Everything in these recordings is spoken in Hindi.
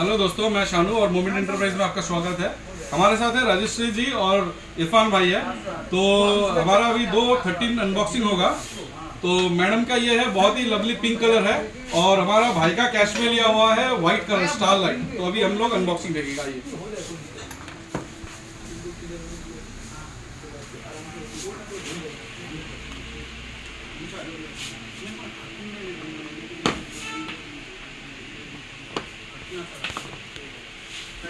हेलो दोस्तों मैं शानू और मोमेंट इंटरप्राइज में आपका स्वागत है। हमारे साथ है राजेश्री जी और इरफान भाई है। तो हमारा अभी दो थर्टीन अनबॉक्सिंग होगा। तो मैडम का ये है बहुत ही लवली पिंक कलर है और हमारा भाई का कैश में लिया हुआ है व्हाइट कलर स्टार लाइट तो अभी हम लोग अनबॉक्सिंग देखेगा ये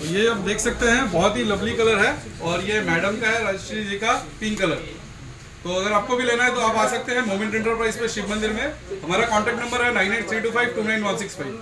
ये आप देख सकते हैं, बहुत ही लवली कलर है और ये मैडम का है राजश्री जी का पिंक कलर तो अगर आपको भी लेना है तो आप आ सकते हैं मोमेंट इंटरप्राइज पे शिव मंदिर में। हमारा कॉन्टेक्ट नंबर है nine eight three two five two nine one six five.